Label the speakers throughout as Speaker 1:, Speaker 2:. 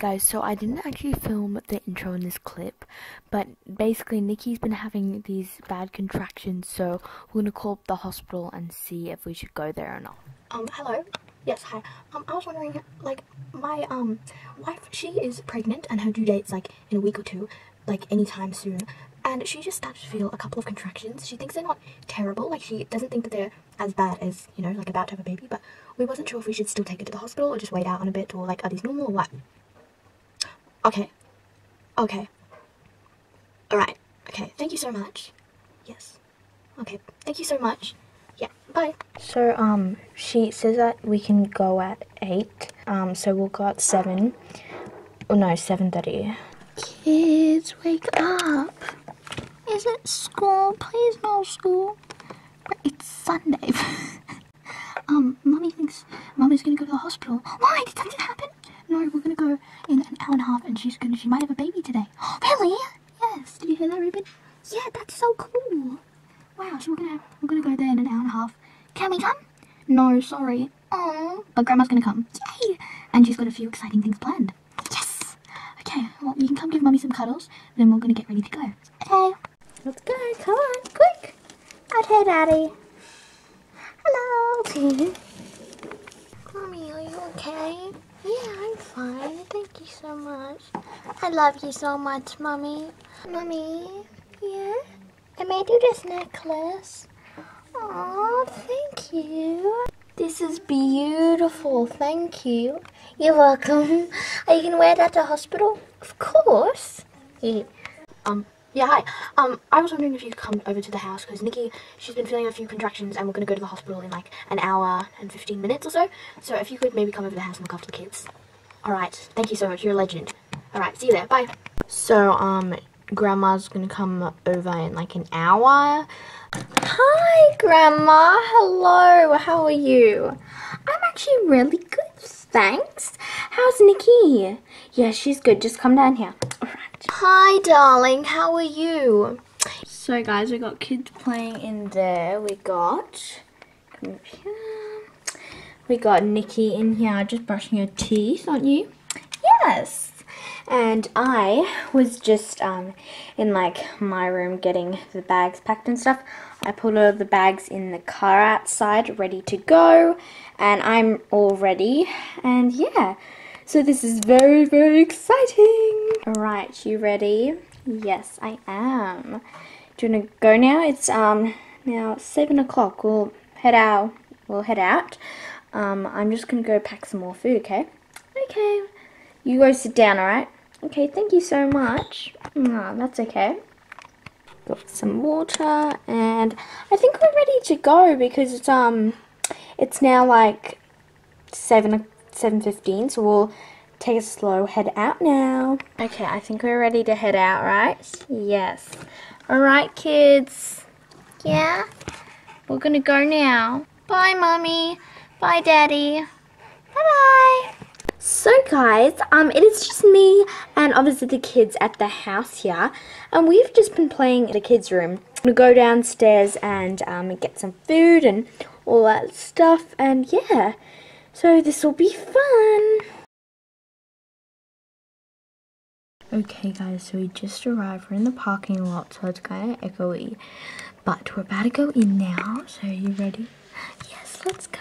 Speaker 1: guys, so I didn't actually film the intro in this clip, but basically, Nikki's been having these bad contractions, so we're gonna call up the hospital and see if we should go there or not.
Speaker 2: Um, hello. Yes, hi. Um, I was wondering, like, my um wife, she is pregnant and her due date's like in a week or two, like anytime soon. And she just started to feel a couple of contractions. She thinks they're not terrible, like she doesn't think that they're as bad as, you know, like about to have a baby, but we wasn't sure if we should still take her to the hospital or just wait out on a bit or like are these normal or what? Okay. Okay. Alright. Okay, thank you so much. Yes. Okay, thank you so much. Yeah, bye. So, um, she says that we can go at 8. Um, so we'll go at 7. Oh, no, 7.30.
Speaker 3: Kids, wake up. Is it school? Please no school. It's Sunday. um, Mummy thinks Mummy's gonna go to the hospital. Why? Did something happen? No, we're gonna go in an hour and a half and she's gonna, she might have a baby today. really? Yes. Did you hear that, Ruben? Yeah, that's so cool. Wow, so we're gonna, we're gonna go there in an hour and a half. Can we come? No, sorry. Oh, but Grandma's gonna come. Yay! And she's got a few exciting things planned. Yes! Okay, well, you can come give Mummy some cuddles, then we're gonna get ready to go. Okay. Let's go. Come on, quick. Out here, Daddy. Hello. Mommy, are you okay? Yeah, I'm fine. Thank you so much. I love you so much, Mommy. Mommy, yeah? I made you this necklace. Oh, thank you. This is beautiful. Thank you. You're welcome. Are you going to wear that to hospital? Of course. Yeah.
Speaker 2: Um, yeah, hi. Um, I was wondering if you could come over to the house because Nikki, she's been feeling a few contractions and we're going to go to the hospital in like an hour and 15 minutes or so. So if you could maybe come over to the house and look after the kids. Alright, thank you so much. You're a legend. Alright, see you there. Bye. So, um, Grandma's going to come over in like an hour. Hi, Grandma. Hello. How are you? I'm actually really good, thanks. How's Nikki? Yeah, she's good. Just come down here. Alright. Hi, darling. How are you? So, guys, we got kids playing in there. We got. We got Nikki in here just brushing her teeth, aren't you? Yes. And I was just um, in like my room getting the bags packed and stuff. I put all the bags in the car outside, ready to go, and I'm all ready. And yeah, so this is very, very exciting. All right, you ready? Yes, I am. Do you want to go now? It's um now seven o'clock. We'll head out. We'll head out. Um, I'm just gonna go pack some more food. Okay. Okay. You go sit down. All right. Okay. Thank you so much. Oh, that's okay. Got some water, and I think we're ready to go because it's um, it's now like seven seven fifteen. So we'll take a slow head out now. Okay. I think we're ready to head out. Right? Yes. All right, kids. Yeah. We're gonna go now. Bye, mommy. Bye, Daddy. Bye-bye. So guys, um, it is just me and obviously the kids at the house here. And we've just been playing in the kids' room. I'm gonna go downstairs and um, get some food and all that stuff. And yeah, so this will be fun. Okay guys, so we just arrived. We're in the parking lot, so it's kind of echoey. But we're about to go in now. So are you ready? Yes, let's go.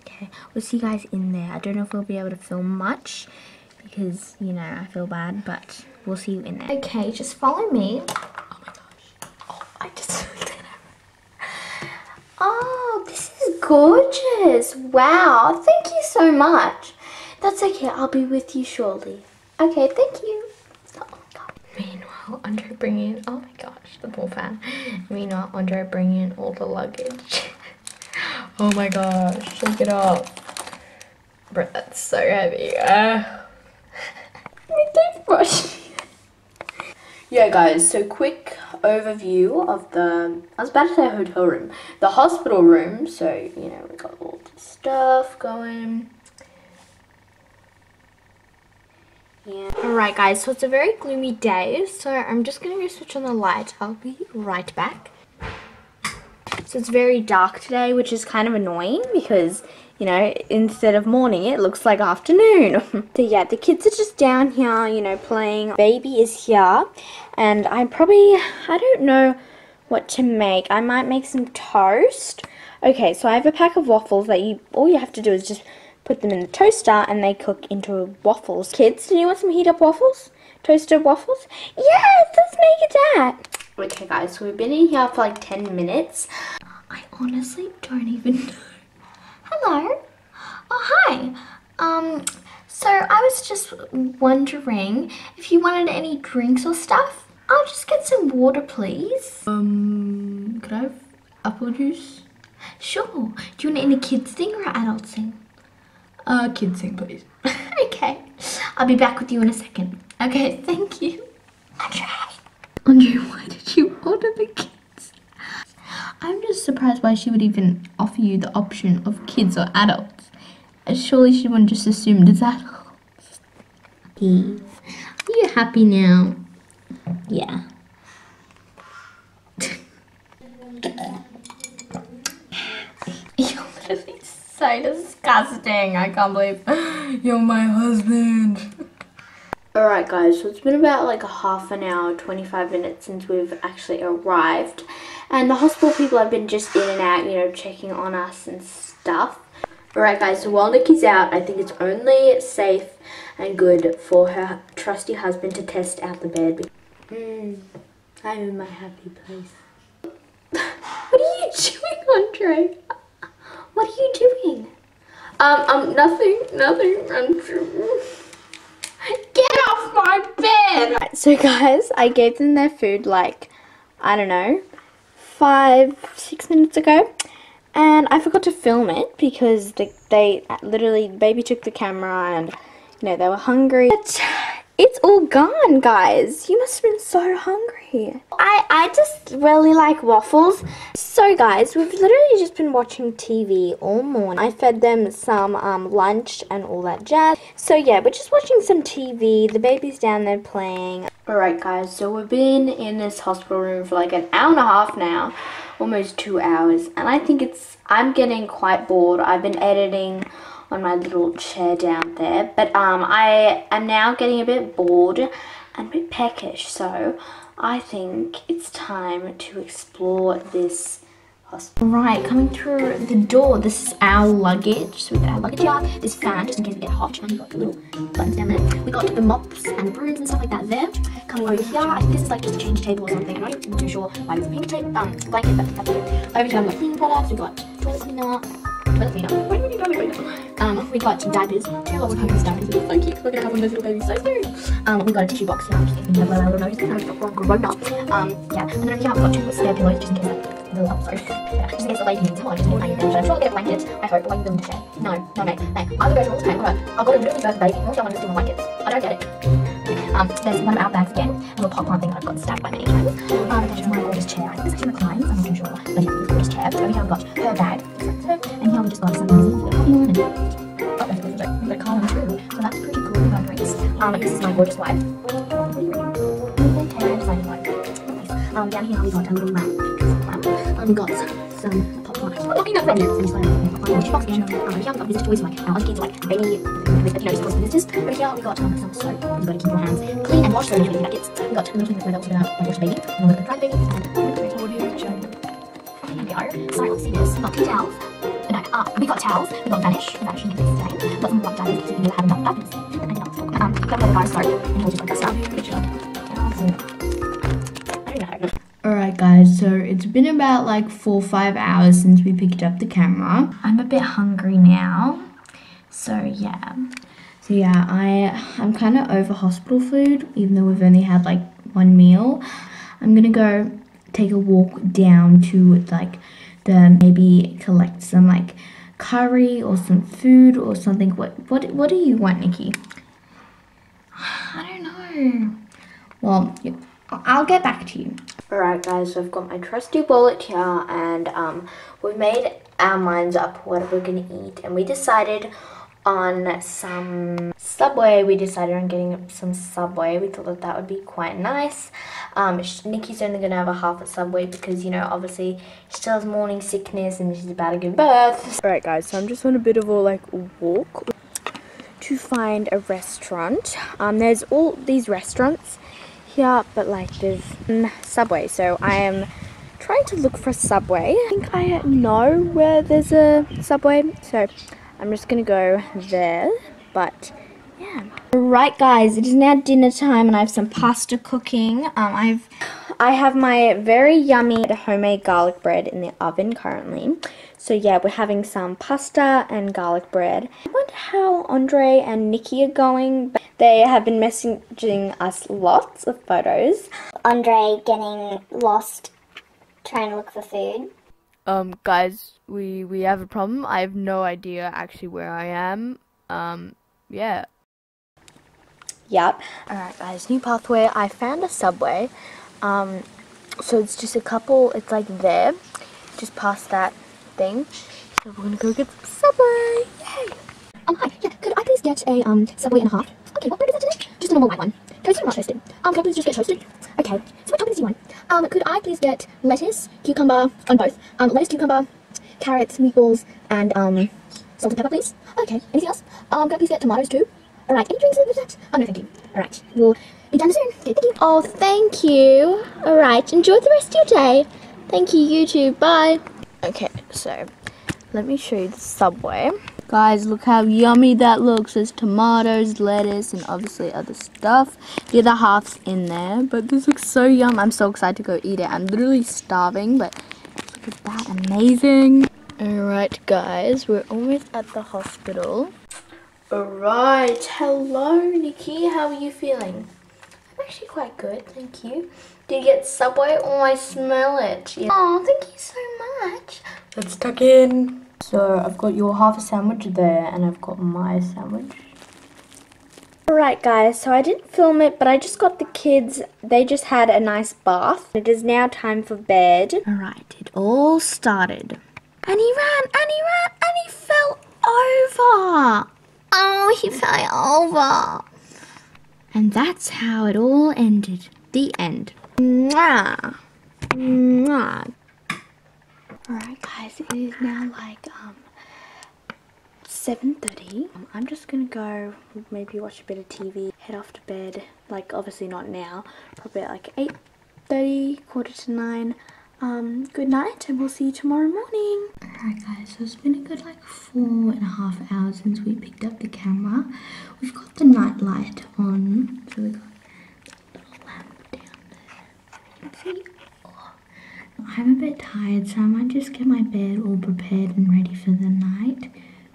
Speaker 2: Okay, we'll see you guys in there. I don't know if we'll be able to film much because, you know, I feel bad, but we'll see you in there. Okay, just follow me. Oh my gosh. Oh, I just Oh, gorgeous. Wow, thank you so much. That's okay, I'll be with you shortly. Okay, thank you. Oh. Meanwhile, Andre bringing in, oh my gosh, the ball fan. Meanwhile, Andre bringing in all the luggage. oh my gosh, shake it off. Bro, that's so heavy. Uh. Yeah, guys, so quick overview of the, I was about to say hotel room, the hospital room. So, you know, we got all the stuff going. Yeah. Alright, guys, so it's a very gloomy day, so I'm just going to go switch on the light. I'll be right back. So
Speaker 4: it's very dark today, which is kind of annoying because, you know, instead of morning, it looks like afternoon. so yeah, the kids are just down here, you know, playing. Baby is here. And I probably, I don't know what to make. I might make some toast. Okay, so I have a pack of waffles that you, all you have to do is just put them in the toaster and they cook into waffles. Kids, do you want some heat up waffles? Toasted waffles? Yes, let's make it that. Okay guys, so we've been in here for like 10 minutes.
Speaker 3: I honestly don't even know. Hello. Oh, hi. Um, so I was just wondering if you wanted any drinks or stuff. I'll just get some water, please.
Speaker 4: Um, could I have apple juice?
Speaker 3: Sure. Do you want any kids thing or adult thing?
Speaker 4: Uh, kids thing, please.
Speaker 3: okay. I'll be back with you in a second. Okay, thank you. Andre.
Speaker 4: Andre, you kids? I'm just surprised why she would even offer you the option of kids or adults. Uh, surely she wouldn't just assume it's adults.
Speaker 3: Are you happy now? Yeah.
Speaker 4: You're so disgusting. I can't believe you're my husband. Alright guys, so it's been about like a half an hour, 25 minutes since we've actually arrived. And the hospital people have been just in and out, you know, checking on us and stuff. Alright guys, so while Nikki's out, I think it's only safe and good for her trusty husband to test out the bed. Hmm, I'm in my happy place. what are you doing, Andre? What are you doing? Um, um, nothing, nothing. I'm my bed! So guys, I gave them their food like, I don't know, five, six minutes ago. And I forgot to film it because they, they literally, baby took the camera and, you know, they were hungry. But it's all gone, guys. You must have been so hungry. I, I just really like waffles. So, guys, we've literally just been watching TV all morning. I fed them some um, lunch and all that jazz. So, yeah, we're just watching some TV. The baby's down there playing. Alright, guys, so we've been in this hospital room for like an hour and a half now. Almost two hours. And I think it's... I'm getting quite bored. I've been editing on my little chair down there. But um, I am now getting a bit bored and a bit peckish. So I think it's time to explore this hospital.
Speaker 2: Right, coming through the door, this is our luggage. So we've got our luggage yard, this fan just in case we get hot, and we've got the little buttons down there. We got the mops and brooms and stuff like that there. Coming over here, I think this is like just a change table or something. I'm not even too sure why there's a pink tape, um, blanket, but that's it. Over here, we've got cleaning products, we've got toilet cleaner, toilet cleaner. Why do we need toilet cleaner? Um, we got diapers, two little diapers, diapers, it's so cute. We're gonna have one of those little babies so soon. Um, we got a tissue box have a little nose, we've got grown up. Um, yeah, and then here, I've got two spare pillows just in case like, the little, sorry, yeah, just in case the lady needs one, just in case I need them. Should I sure I'll get a blanket? I hope, or are you willing to share? No, no, mate, mate. I'll go to okay, alright. I've got a really birth baby, only I want to steal my blankets. I don't get it. Um, there's one of our bags again, a little popcorn thing that I've got stacked by many times. Um, there's my gorgeous chair. I think this actually I'm not too sure. But yeah, gorgeous chair. So over here we've got her bag, and here we just got some for the puppy one, and oh, that's good. We've got a car and true. So that's pretty cool. We've got drinks. Um, this is my gorgeous wife. Um, down here we got a little lamp. Um, we got some looking at menus. And just like popcorn, tissue box again. Um, here we got visitor toys like our kids like baby, you know, for visitors. Over here we got um, some soap. We've got to keep your hands clean and wash them. so many buckets. We got a little thing where they're also gonna like wash the baby. And dry the baby. And audio. Here we go. Sorry, let's see this. Got two towels. No, uh, we got towels. We got vanish. Vanish in case it's stain. We got some white diapers because we never have enough diapers. And. Um, got another bar soap. And we'll just like
Speaker 4: been about like four or five hours since we picked up the camera. I'm a bit hungry now. So yeah. So yeah, I I'm kind of over hospital food, even though we've only had like one meal. I'm gonna go take a walk down to like the maybe collect some like curry or some food or something. What what what do you want, Nikki? I don't know. Well, I'll get back to you. Alright guys, so I've got my trusty wallet here and um, we've made our minds up what we're going to eat and we decided on some Subway. We decided on getting some Subway. We thought that that would be quite nice. Um, Nikki's only going to have a half at Subway because, you know, obviously she still has morning sickness and she's about to give birth.
Speaker 1: Alright guys, so I'm just on a bit of a like walk to find a restaurant. Um, there's all these restaurants here, but like there's Subway. So I am trying to look for a Subway. I think I know where there's a Subway, so I'm just gonna go there. But yeah.
Speaker 4: Right guys, it is now dinner time and I have some pasta cooking. Um, I've I have my very yummy homemade garlic bread in the oven currently. So yeah, we're having some pasta and garlic bread. I wonder how Andre and Nikki are going. They have been messaging us lots of photos.
Speaker 3: Andre getting lost trying to look for food.
Speaker 1: Um, guys, we we have a problem. I have no idea actually where I am. Um, yeah.
Speaker 4: Yep.
Speaker 1: Alright guys, new pathway. I found a subway. Um, so it's just a couple, it's like there, just past that thing. So we're gonna go get some subway. Yay!
Speaker 2: Um, hi, yeah, could I please get a um Subway and a half? Okay, what bread is that today? Just a normal white one. Toasted or not toasted? Um, can I please just get toasted? Okay, so what toppings do you want? Um, could I please get lettuce, cucumber, on both? Um, lettuce, cucumber, carrots, meatballs, and um, salt and pepper, please? Okay, anything else? Um, can I please get tomatoes too? Alright, any drinks with that? Oh, no, thank you. Alright, we'll be done soon. Okay, thank you.
Speaker 4: Oh, thank you. All right, enjoy the rest of your day. Thank you, you too. Bye.
Speaker 1: Okay, so let me show you the subway. Guys, look how yummy that looks. There's tomatoes, lettuce, and obviously other stuff. The other half's in there, but this looks so yum. I'm so excited to go eat it. I'm literally starving, but look at that, amazing. Alright guys, we're almost at the hospital.
Speaker 4: Alright, hello, Nikki. How are you feeling? I'm actually quite good, thank you. Did you get Subway? Oh, I smell it. Yeah. Oh, thank you so much. Let's tuck in. So I've got your half a sandwich there, and I've got my sandwich. Alright guys, so I didn't film it, but I just got the kids, they just had a nice bath. It is now time for bed.
Speaker 1: Alright, it all started.
Speaker 4: And he ran, and he ran, and he fell over. Oh, he fell over.
Speaker 1: And that's how it all ended. The end.
Speaker 4: Mwah. Mwah.
Speaker 1: Alright guys, it is now like um 7.30. Um, I'm just gonna go maybe watch a bit of TV, head off to bed. Like obviously not now, probably at like 8.30, quarter to 9. Um, good night and we'll see you tomorrow morning. Alright guys, so it's been a good like four and a half hours since we picked up the camera. We've got the night light on, so we got a little lamp down there. You can see. Oh. I'm a bit tired, so I might just get my bed all prepared and ready for the night.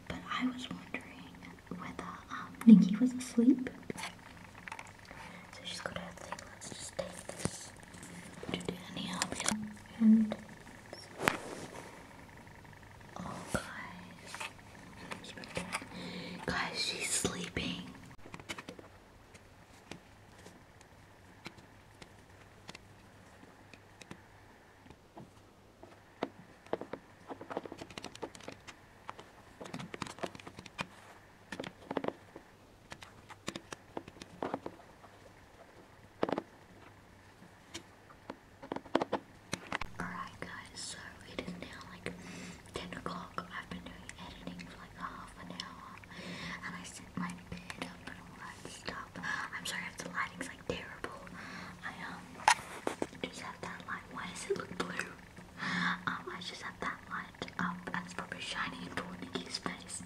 Speaker 1: But I was wondering whether um, Nikki was asleep. So she's got her thing. Let's just take this. Put it down here. And oh, guys, guys, she's sleeping. Alright guys, so it is now like 10 o'clock. I've been doing editing for like half an hour and I set my bed up and all that stuff. I'm sorry if the lighting's like terrible. I um just have that light. Why does it look blue? Um, I just have that light up and it's probably shining into Nikki's face.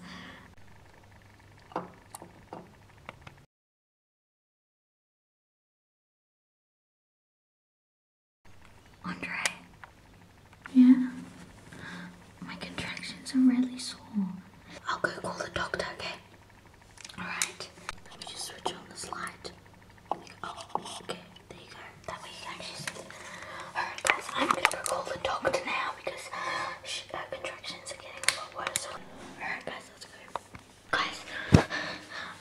Speaker 1: Andre. Yeah. My are really sore. I'll go call the doctor, okay? Alright. Let me just switch on this light. Oh, okay. There you go. That way you can actually see. Alright, guys. I'm gonna go call the doctor now because she, her contractions are getting a lot worse. Alright, guys. Let's go. Guys.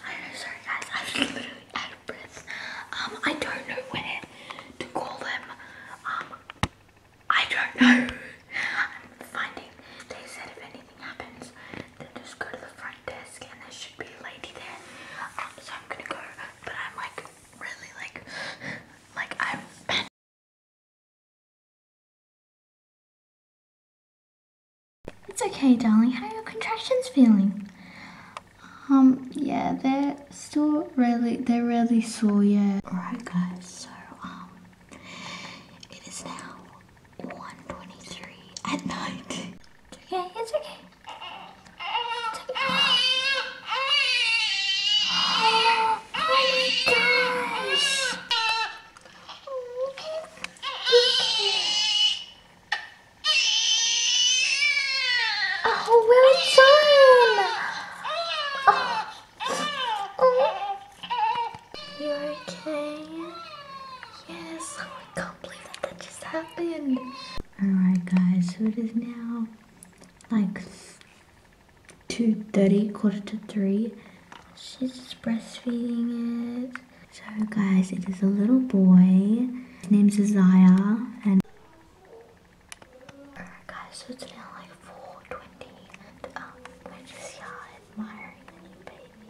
Speaker 1: I'm so sorry, guys. I'm literally out of breath. Um, I don't know where to call them. Um, I don't know. I'm finding. They said if anything happens,
Speaker 3: okay, darling? How are your contractions feeling? Um, yeah, they're still really, they're really sore, yeah. Alright, guys, so, um, it is now 1.23 at night. It's okay, it's okay. It's okay. Oh, my gosh. Oh, well done. Oh. Oh. You okay? Yes. Oh, I can't believe that that just happened. Alright, guys, so it is now like 2.30, quarter to 3. She's just breastfeeding it. So, guys, it is a little boy. His name's Isaiah, and Alright guys, so it's now like 4.20 and um, we're just here admiring the new baby.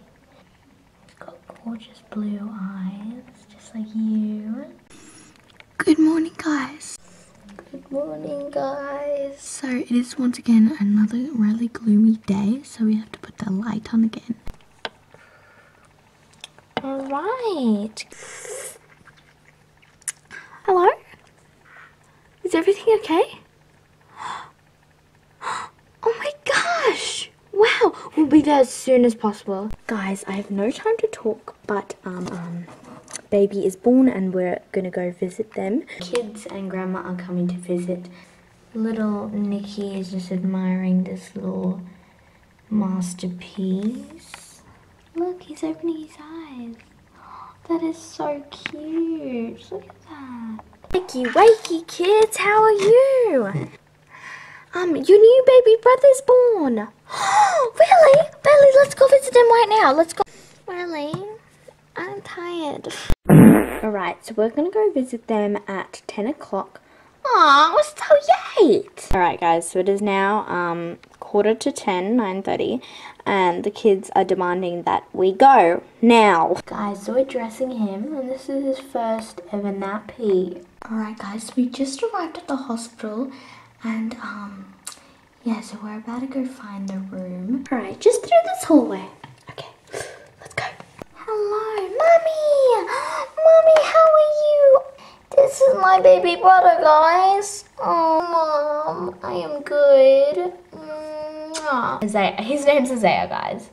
Speaker 3: He's got gorgeous blue eyes, just like you. Good morning guys. Good morning guys. So it is once again another really gloomy day, so we have to put the light on again.
Speaker 2: Alright. Hello? Is everything okay? Oh my gosh! Wow, we'll be there as soon as possible.
Speaker 4: Guys, I have no time to talk, but um, um, baby is born and we're gonna go visit them. Kids and grandma are coming to visit. Little Nikki is just admiring this little masterpiece. Look, he's opening his eyes. That is so cute. Look at that.
Speaker 2: Wakey, wakey, kids, how are you? Um, your new baby brother's born. really? Belly, let's go visit him right now. Let's go. Really? Tired.
Speaker 4: Alright, so we're gonna go visit them at 10 o'clock.
Speaker 2: Aw, it so late.
Speaker 4: Alright guys, so it is now um, quarter to 10, 9.30, and the kids are demanding that we go now. Guys, so we're dressing him, and this is his first ever nappy. Alright guys, we just arrived at the hospital, and um, yeah, so we're about to go find the room. Alright, just through this hallway. Okay, let's go. Hello, Mummy! Mummy, how are you? This is my baby brother, guys. Oh, Mom, I am good. Isaiah, his name's Isaiah, guys.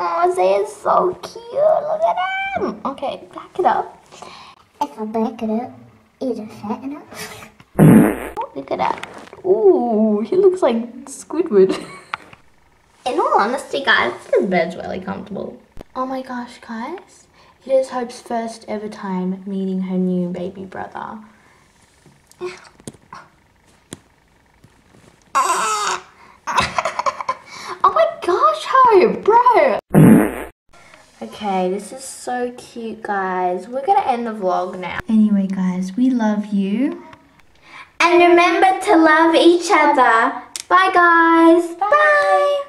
Speaker 4: Oh, Isaiah's so cute. Look at him. Okay, back it up.
Speaker 3: If I back it up, is it fat enough?
Speaker 4: Look at that. Ooh, he looks like Squidward. In all honesty, guys, this bed's really comfortable. Oh my gosh, guys. It is Hope's first ever time meeting her new baby brother. oh my gosh, Hope, bro! Okay, this is so cute, guys. We're gonna end the vlog now. Anyway, guys, we love you. And remember to love each other. Bye, guys. Bye.